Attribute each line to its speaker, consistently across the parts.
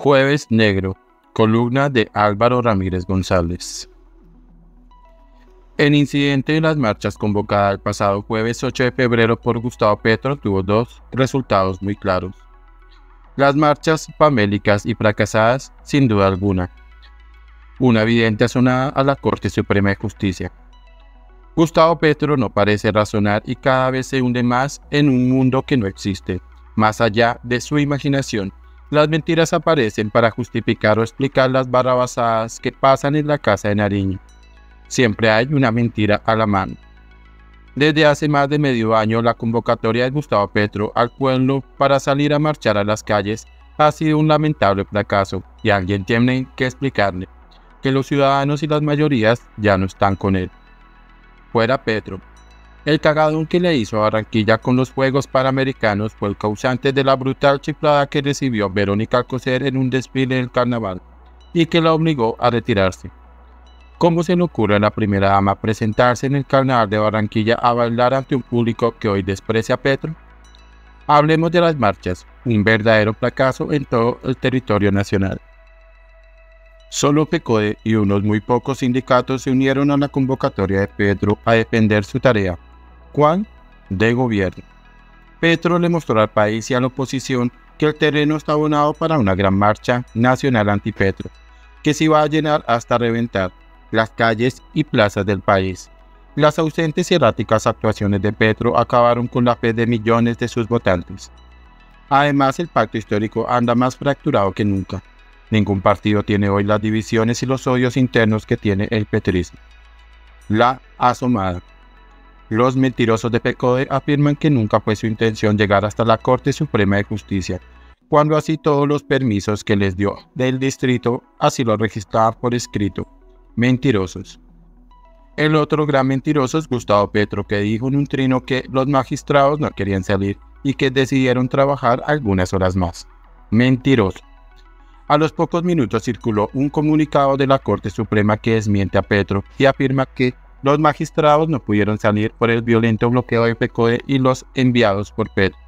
Speaker 1: Jueves Negro, columna de Álvaro Ramírez González. El incidente de las marchas convocada el pasado jueves 8 de febrero por Gustavo Petro tuvo dos resultados muy claros. Las marchas famélicas y fracasadas, sin duda alguna. Una evidente asonada a la Corte Suprema de Justicia. Gustavo Petro no parece razonar y cada vez se hunde más en un mundo que no existe, más allá de su imaginación las mentiras aparecen para justificar o explicar las barrabasadas que pasan en la casa de Nariño. Siempre hay una mentira a la mano. Desde hace más de medio año, la convocatoria de Gustavo Petro al pueblo para salir a marchar a las calles ha sido un lamentable fracaso y alguien tiene que explicarle que los ciudadanos y las mayorías ya no están con él. Fuera Petro, el cagadón que le hizo a Barranquilla con los Juegos Panamericanos fue el causante de la brutal chiflada que recibió Verónica Alcocer en un desfile del carnaval y que la obligó a retirarse. ¿Cómo se le ocurre a la primera dama presentarse en el carnaval de Barranquilla a bailar ante un público que hoy desprecia a Petro? Hablemos de las marchas, un verdadero fracaso en todo el territorio nacional. Solo PECODE y unos muy pocos sindicatos se unieron a la convocatoria de Petro a defender su tarea ¿Cuál? De gobierno. Petro le mostró al país y a la oposición que el terreno está abonado para una gran marcha nacional anti-Petro, que se iba a llenar hasta reventar las calles y plazas del país. Las ausentes y erráticas actuaciones de Petro acabaron con la fe de millones de sus votantes. Además, el pacto histórico anda más fracturado que nunca. Ningún partido tiene hoy las divisiones y los odios internos que tiene el petrismo. La asomada. Los mentirosos de PECODE afirman que nunca fue su intención llegar hasta la Corte Suprema de Justicia, cuando así todos los permisos que les dio del distrito así lo registraban por escrito. Mentirosos. El otro gran mentiroso es Gustavo Petro, que dijo en un trino que los magistrados no querían salir y que decidieron trabajar algunas horas más. Mentiroso. A los pocos minutos circuló un comunicado de la Corte Suprema que desmiente a Petro y afirma que los magistrados no pudieron salir por el violento bloqueo de PECODE y los enviados por Petro.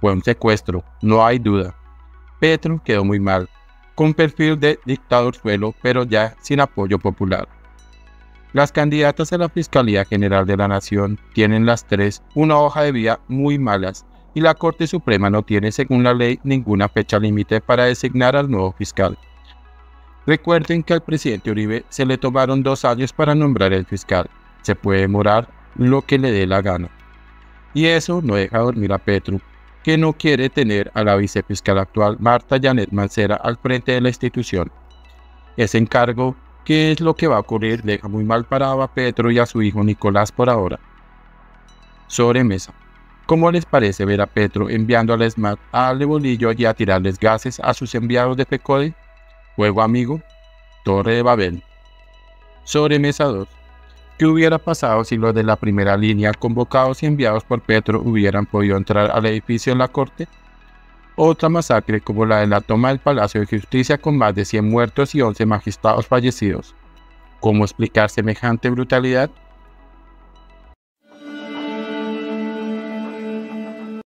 Speaker 1: Fue un secuestro, no hay duda. Petro quedó muy mal, con perfil de dictador suelo, pero ya sin apoyo popular. Las candidatas a la Fiscalía General de la Nación tienen las tres una hoja de vía muy malas y la Corte Suprema no tiene, según la ley, ninguna fecha límite para designar al nuevo fiscal. Recuerden que al presidente Uribe se le tomaron dos años para nombrar el fiscal. Se puede demorar lo que le dé la gana. Y eso no deja dormir a Petro, que no quiere tener a la vicefiscal actual Marta Janet Mancera al frente de la institución. Ese encargo, ¿qué es lo que va a ocurrir? Deja muy mal parado a Petro y a su hijo Nicolás por ahora. Sobremesa. ¿Cómo les parece ver a Petro enviando al ESMAD a darle bolillo y a tirarles gases a sus enviados de PECODE? Juego amigo, Torre de Babel. Sobremesa 2. ¿Qué hubiera pasado si los de la primera línea, convocados y enviados por Petro, hubieran podido entrar al edificio de la corte? Otra masacre como la de la toma del Palacio de Justicia con más de 100 muertos y 11 magistrados fallecidos. ¿Cómo explicar semejante brutalidad?